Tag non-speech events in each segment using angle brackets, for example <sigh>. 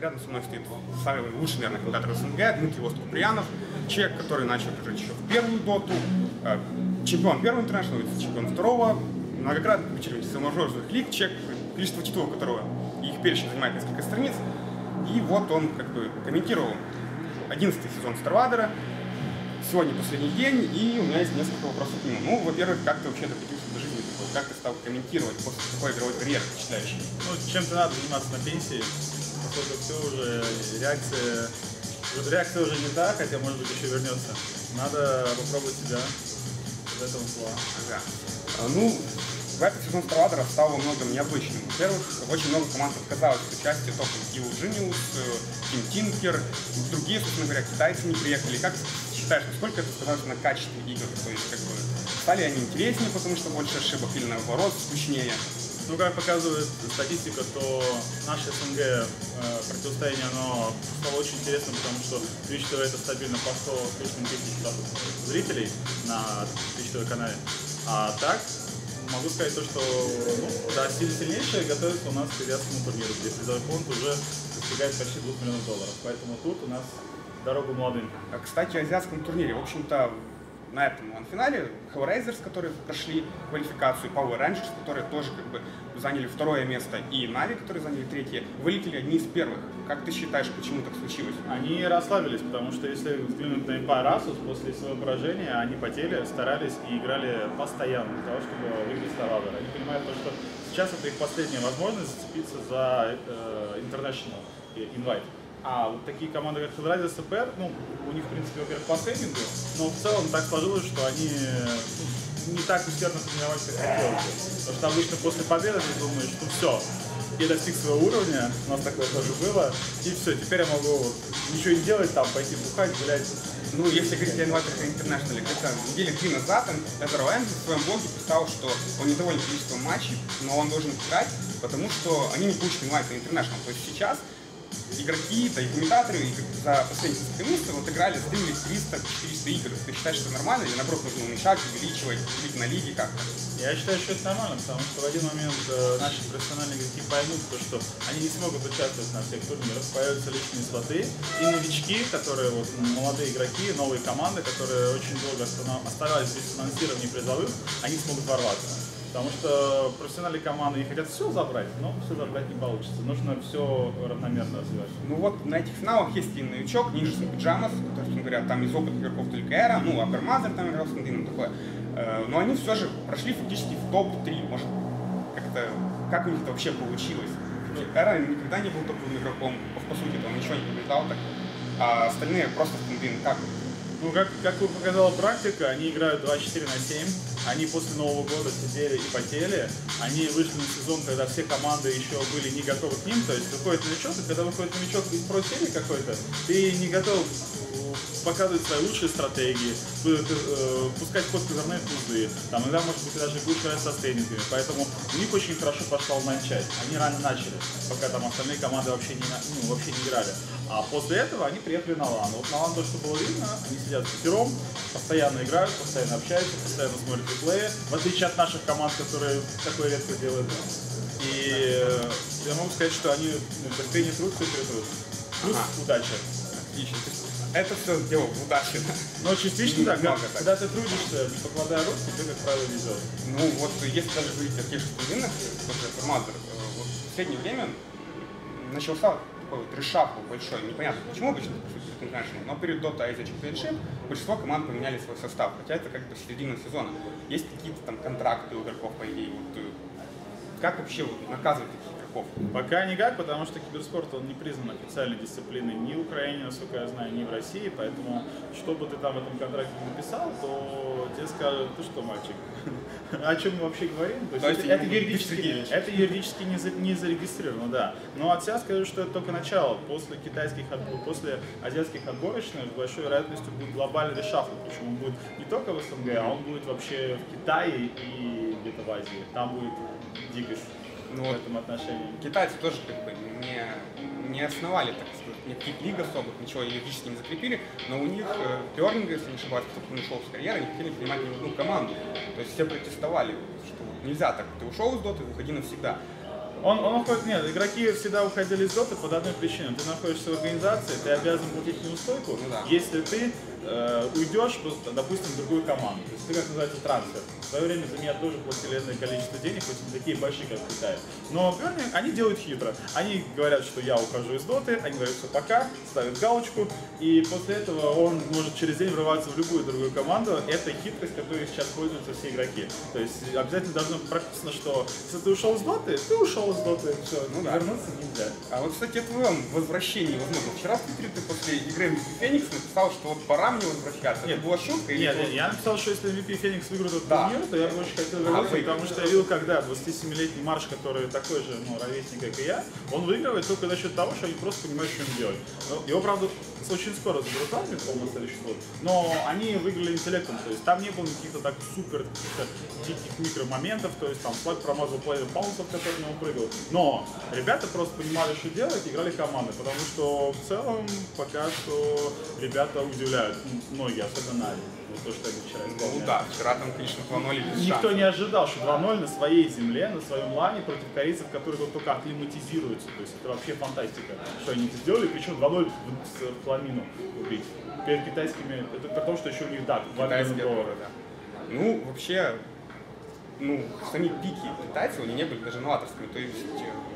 Рядом со мной стоит самый лучший, наверное, комментатор СНГ, Дмитрий Восток-Приянов, человек, который начал играть еще в первую доту, э, чемпион первого интернешнл, чемпион второго, многократный победитель всемажорных лиг, человек, количество титулов которого их перечень занимает несколько страниц. И вот он как бы комментировал 11 сезон Старвадера, сегодня последний день, и у меня есть несколько вопросов к нему. Ну, во-первых, как ты вообще докатился до жизни такой? Как ты стал комментировать после такой игровой карьеры впечатляющей? Ну, чем-то надо заниматься на пенсии, поскольку все уже, реакция, реакция уже не та, хотя, может быть, еще вернется. Надо попробовать себя в этом слова. Ага. А, Ну, в этот сезон Старвадера стал во многом необычным. Во-первых, очень много команд отказалось от участия, только Evil Genius, Team Tinker, другие, собственно говоря, китайцы не приехали. Как считаешь, насколько это сказалось на качестве игр? То есть, как бы, стали они интереснее, потому что больше ошибок, или наоборот, скучнее? Ну, как показывает статистика, то наше СНГ э, противостояние, оно стало очень интересным, потому что Twitch TV это стабильно по 100 с лишним тысяч зрителей на Twitch TV канале. А так, могу сказать то, что ну, да, сильно сильнейшие готовится у нас к азиатскому турниру, где призовой фонд уже достигает почти 2 миллионов долларов. Поэтому тут у нас дорогу молодым. А, Кстати, о азиатском турнире. В общем-то, на этом финале Hellraisers, которые прошли квалификацию, Power Rangers, которые тоже как бы заняли второе место, и Нави, которые заняли третье, вылетели одни из первых. Как ты считаешь, почему так случилось? Они расслабились, потому что если взглянуть на Empire Asus, после своего поражения они потели, старались и играли постоянно для того, чтобы выиграть Старавер. Они понимают то, что сейчас это их последняя возможность зацепиться за э, International Invite. А вот такие команды, как Hellraiser СПР, ну, у них, в принципе, во-первых, по сейвингу, но в целом так сложилось, что они ну, не так усердно тренировались, как хотелось. Потому что обычно после победы ты думаешь, ну все, я достиг своего уровня, у нас такое тоже было, и все, теперь я могу ничего не делать, там, пойти бухать, гулять. Ну, если говорить о Invader International, где-то недели три назад Эзер Лэнс в своем блоге писал, что он недоволен количеством матчей, но он должен играть, потому что они не получат Invader International. То есть сейчас игроки, да и комментаторы за последние несколько месяцев вот играли, стримили 300-400 игр. Ты считаешь, что нормально или наоборот нужно уменьшать, увеличивать, делить на лиги как-то? Я считаю, что это нормально, потому что в один момент э, наши профессиональные игроки поймут, то, что они не смогут участвовать на всех турнирах, появятся лишние слоты, и новички, которые вот молодые игроки, новые команды, которые очень долго оставались без финансирования призовых, они смогут ворваться. Потому что профессиональные команды хотят все забрать, но все забрать не получится. Нужно все равномерно развивать. Ну вот на этих финалах есть и новичок, and Pyjamas, то есть, говоря, там из опытных игроков только Эра, ну, Апермазер там играл с Андином, такое. Э, Но они все же прошли фактически в топ-3, может, как-то, как у них это вообще получилось? Эра никогда не был топовым игроком, по, сути, он ничего не побеждал так, а остальные просто Стендин, как? Ну, как, как показала практика, они играют 24 на 7. Они после Нового года сидели и потели. Они вышли на сезон, когда все команды еще были не готовы к ним. То есть выходит новичок, и когда выходит новичок из про-серии какой-то, ты не готов э, показывать свои лучшие стратегии, э, э, пускать ход козырные тузы. Там иногда, может быть, даже играть со стейнингами. Поэтому у них очень хорошо пошла онлайн-часть. Они рано начали, пока там остальные команды вообще не, ну, вообще не играли. А после этого они приехали на LAN. Вот на LAN то, что было видно, они сидят впятером, постоянно играют, постоянно общаются, постоянно смотрят реплеи, в отличие от наших команд, которые такое редко делают. И я могу сказать, что они ну, терпение труд, все перетрут. Плюс Ага. удача. Отлично. Это все дело в удаче. да? Но частично так, Немного как- так. когда ты трудишься, покладая рук, тебе, как правило, везет. Ну вот если даже говорить о тех же Стендинах, тоже Апермазер, э, вот в последнее время начался такой вот решафл большой, непонятно почему обычно в International, но перед Dota Asia Championship большинство команд поменяли свой состав, хотя это как бы середина сезона. Есть какие-то там контракты у игроков, по идее, вот, э, как вообще вот наказывать таких игроков? Пока никак, потому что киберспорт он не признан официальной дисциплиной ни в Украине, насколько я знаю, ни в России, поэтому что бы ты там в этом контракте не написал, то тебе скажут, ты что, мальчик, <laughs> о чем мы вообще говорим? То есть То есть это, юридически, это юридически не, за- не зарегистрировано, да. Но от себя скажу, что это только начало. После китайских, после азиатских отборочных с большой вероятностью будет глобальный решафл, причем он будет не только в СНГ, а он будет вообще в Китае и где-то в Азии. Там будет дикость Ну в этом отношении. китайцы тоже как бы не, не основали, так сказать, никаких лиг особых, ничего юридически не закрепили, но у них э, если не ошибаюсь, кто ушел с карьеры, не хотели принимать ни одну команду. То есть все протестовали, что нельзя так, ты ушел из доты, выходи навсегда. Он, он уходит, нет, игроки всегда уходили из доты под одной причиной. Ты находишься в организации, ты обязан платить неустойку, Ну да. если ты э, уйдешь, просто, допустим, в другую команду. То есть это как называется трансфер. В свое время за меня тоже платили энное количество денег, хоть не такие большие, как в Китае. Но Берни, они делают хитро. Они говорят, что я ухожу из доты, они говорят, что пока, ставят галочку, и после этого он может через день врываться в любую другую команду. Это хитрость, которой сейчас пользуются все игроки. То есть обязательно должно быть прописано, что если ты ушел из доты, ты ушел из доты, все, Ну да. вернуться нельзя. А вот, кстати, о твоем возвращении, возможно, вчера в Твиттере ты после игры MVP Феникс написал, что вот пора мне возвращаться. Нет. Это была шутка или Нет, просто- нет, я написал, что если MVP Феникс выиграет этот Да. турнир, то я бы очень хотел А, вернуться, выиграет. потому что я видел, когда 27-летний Марш, который такой же, ну, ровесник, как и я, он выигрывает только за счет того, что они просто понимают, что им делать. Его, правда, очень скоро заберут армию, по-моему, на следующий год, но они выиграли интеллектом, то есть там не было каких-то так супер каких-то диких микромоментов, то есть там Слайд промазал плей баунсов, который он прыгал. Но ребята просто понимали, что делать, играли команды, потому что в целом пока что ребята удивляют, многие, особенно Нави. Вот то, что они вчера Ну исполняли. да, вчера там, конечно, 2-0 без Никто не ожидал, что 2-0 на своей земле, на своем лане против корейцев, которые вот только акклиматизируются. То есть это вообще фантастика, что они это сделали, причем 2-0 в- с Фламину убить. Перед китайскими, это при том, что еще у них, да, 2 миллиона долларов. да. Ну, вообще, ну, сами пики китайцев, они не были даже новаторскими. То есть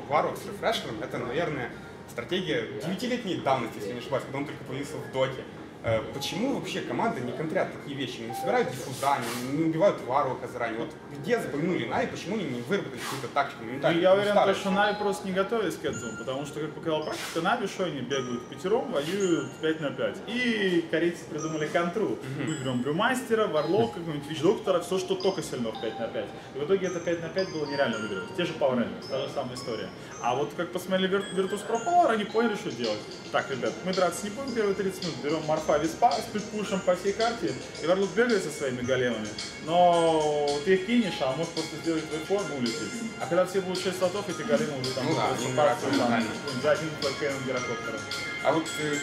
Варвар с рефрешером, это, наверное, стратегия девятилетней давности, если не ошибаюсь, когда он только появился в доте. Э, Почему вообще команды не контрят такие вещи? Не собирают диффуза, не, не убивают Варвака заранее? Вот где запомнули Нави, почему они не выработали какую-то тактику Ну, моментально? я Ну, уверен, старые. что Нави просто не готовились к этому, потому что, как показала практика, Нави, что они бегают пятером, воюют 5 на 5. И корейцы придумали контру. Мы берем Блюмастера, Варлока, какого-нибудь Вич-доктора, все, что только сильно в 5 на 5. И в итоге это 5 на 5 было нереально выиграть. Те же Power Rangers, та же самая история. А вот как посмотрели Vir- Virtus Pro Power, они поняли, что делать. Так, ребят, мы драться не будем первые 30 минут, берем Марфа Виспа, сплитпушем по всей карте, и Варлок бегает со своими големами. Но ты их кинешь, а может просто сделать твою форму и улететь. А когда все будут 6 слотов, эти големы уже там Ну да, там, за один ФКМ гирокоптера. А вот э,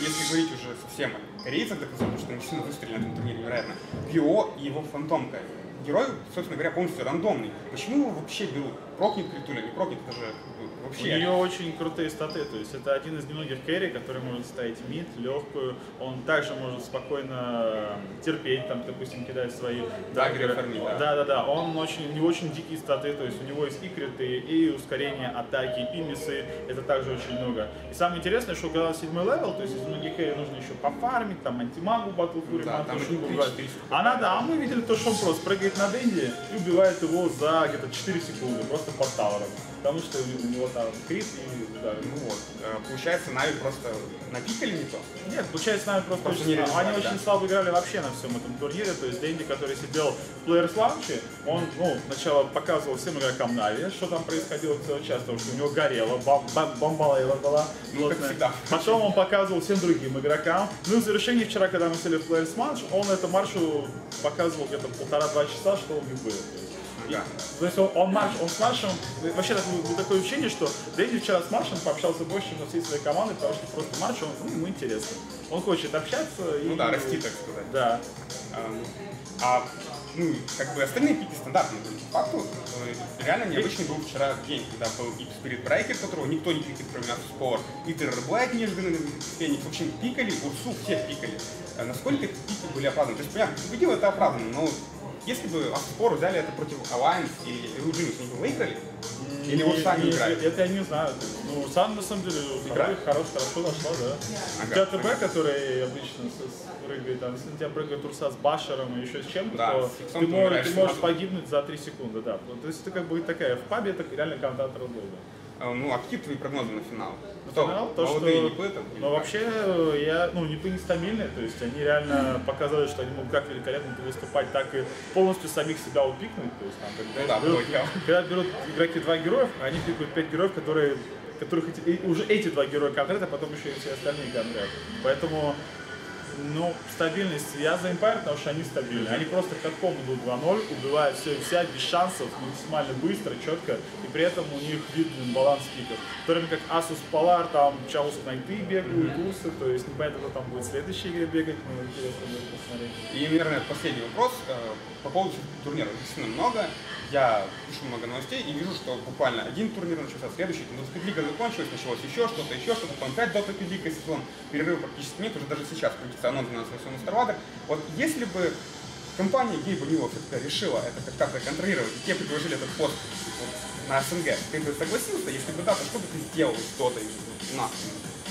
если говорить уже совсем о корейцах, так потому что они сильно выстрелили на этом турнире невероятно, Гео и его фантомка. Герой, собственно говоря, полностью рандомный. Почему его вообще берут? Прокнет критуля, не прокнет, это же бы, У вообще... нее очень крутые статы, то есть это один из немногих керри, который может ставить мид, легкую, он также может спокойно терпеть, там, допустим, кидать свои Даггеры да. Да, да, да, он очень, у него очень дикие статы, то есть у него есть и криты, и ускорение атаки, и мисы, это также очень много. И самое интересное, что когда седьмой level, то есть из многих carry нужно еще пофармить, там антимагу, батл Да, там Она, да, а мы видели то, что он просто прыгает на Dendi и убивает его за где-то 4 секунды, просто под тавером. Потому что у него там крит и удар. Ну вот, э, получается, Na'Vi просто напикали не то. Нет, получается, наверное, просто, Просто очень не слабо. Они реализовали, очень да. слабо играли вообще на всем этом турнире. То есть Дэнди, который сидел в Players Lounge, он, ну, сначала показывал всем игрокам Нави, что там происходило целый час, потому что у него горело, бом- бом- бомбалейла была. Ну, как всегда. Потом он показывал всем другим игрокам. Ну и в завершении вчера, когда мы сели в Players Lounge, он это маршу показывал где-то полтора-два часа, что у них было. Да. то есть он, он, марш, он с Маршем, вообще так, было такое ощущение, что Дэнди вчера с Маршем пообщался больше, чем со всей своей командой, потому что просто Марш, он, ну, ему интересно. Он хочет общаться и... Ну да, расти, так сказать. Да. А, ну, как бы остальные пики стандартные были. По факту, э, реально необычный был вчера день, когда был и Spirit Breaker, которого никто не пикает, кроме Спор, и Terror Black неожиданно Феникс. В общем, пикали, Урсу все пикали. Э, Насколько эти пики были оправданы? То есть, понятно, победил это оправдано, но если бы Аспор взяли это против Alliance или Illusions, они бы выиграли? Или вот сами играют? Это я не знаю. Ну, сам на самом деле Играет? хорош, хорошо зашла, да. Ага, У тебя ТБ, ага. который обычно с- с- прыгает, там, если на тебя прыгает Урса с Башером и еще с чем-то, Да, то с ты, можешь, ты можешь погибнуть за 3 секунды, да. То есть это как бы такая, в пабе это реально комментатор да. Э, Ну, а какие твои прогнозы на финал? Кто? Финал, то, Молодые что... Нипы там? как? вообще, я, ну, Нипы нестабильные, то есть они реально <laughs> показали, что они могут как великолепно выступать, так и полностью самих себя упикнуть. То есть, там, когда, Ну да, берут, когда берут игроки два героев, они пикают пять героев, которые которых эти- уже эти два героя конкретно, а потом еще и все остальные конкретно. Поэтому, ну, стабильность. Я за Empire, потому что они стабильны. Они просто катком идут 2-0, убивают все и вся, без шансов, максимально быстро, четко. И при этом у них виден баланс пиков. В то время как Asus Polar, там Chaos Найты бегают, Урсы, то есть непонятно, кто там будет в следующей игре бегать, но интересно будет посмотреть. И, наверное, последний вопрос э, по поводу турнира. Действительно много. Я пишу много новостей и вижу, что буквально один турнир начался, следующий, там Лига закончилась, началось еще что-то, еще что-то, потом опять Dota Лига сезон, перерыва практически нет, уже даже сейчас крутится анонс на своем Старвадер. Вот если бы компания Гейба Нила все-таки решила это как-то контролировать, и тебе предложили этот пост вот, на СНГ, ты бы согласился, если бы да, то что бы ты сделал с Дотой у нас?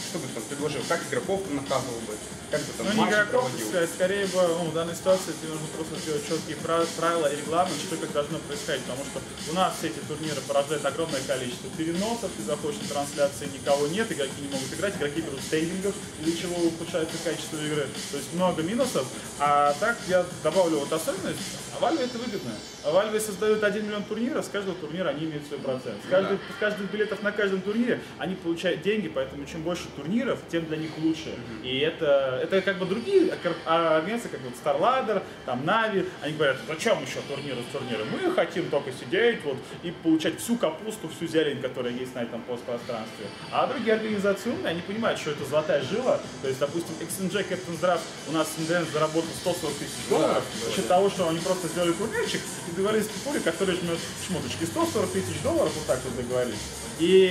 Что бы ты там предложил? Как игроков ты наказывал бы? Как бы там Ну, матчи игроков, проводил? ска- скорее бы, ну, в данной ситуации тебе нужно просто сделать четкие пра- правила и регламент, что как должно происходить, потому что у нас все эти турниры порождают огромное количество переносов, ты заходишь на трансляции, никого нет, игроки не могут играть, игроки берут стейдингов, из-за чего ухудшается качество игры, то есть много минусов, а так я добавлю вот особенность, а Valve это выгодно. А Valve создают 1 миллион турниров, с каждого турнира они имеют свой процент. С, каждой- с каждых билетов на каждом турнире они получают деньги, поэтому чем больше турниров, тем для них лучше. И это, это как бы другие а, агентства, как вот StarLadder, там Navi, они говорят, зачем еще турниры с турниры? Мы хотим только сидеть вот, и получать всю капусту, всю зелень, которая есть на этом постпространстве. А другие организации умные, они понимают, что это золотая жила. То есть, допустим, XNJ Captain's Draft у нас Sundance заработал 140 тысяч долларов за счет того, что они просто сделали турнирчик и договорились с который жмет шмоточки. 140 тысяч долларов, вот так вот договорились. И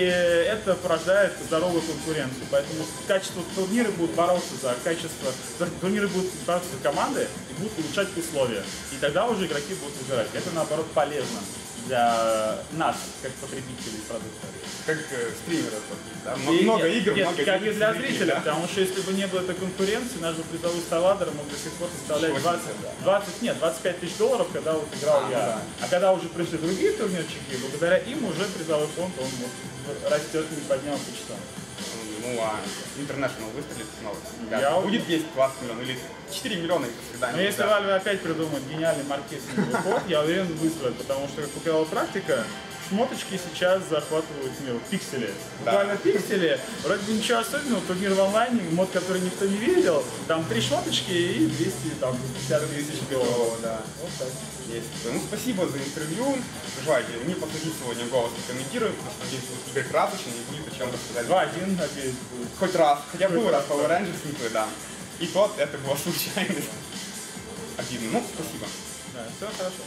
это порождает здоровую конкуренцию. Поэтому качество турнира будут бороться за качество, турниры будут бороться за команды и будут улучшать условия. И тогда уже игроки будут выбирать. Это наоборот полезно для нас, как потребителей продукта. Как э, стримеры. Да? И- Много нет, игр, нет, много как и для зрителей, да? потому что если бы не было этой конкуренции, наш бы призовой сталадер мог до сих пор составлять 20, 20, нет, 25 тысяч долларов, когда вот играл А, я. да. А когда уже пришли другие турнирчики, благодаря им уже призовой фонд, он вот растет не по дням, а по часам. Ну, а International выстрелит снова. Я Да, уверен. Будет 10-20 миллионов или 4 миллиона и до свидания. Но если Да. Valve опять придумает гениальный маркетинговый ход, я уверен, выстрелит, потому что, как показала практика, шмоточки сейчас захватывают мир. Пиксели. Да. Буквально пиксели. Вроде бы ничего особенного, турнир в онлайне, мод, который никто не видел. Там три шмоточки и 200, там, 50 тысяч. О, да. Вот так. Есть. Ну, спасибо за интервью. Желайте, не посадить сегодня голос комментируем, потому что надеюсь, будет красочный и будет о чем рассказать. 2-1, надеюсь, будет. Хоть раз, хотя бы раз Power Rangers не да. И тот, это была случайность. Обидно. Ну, спасибо. Да, все хорошо.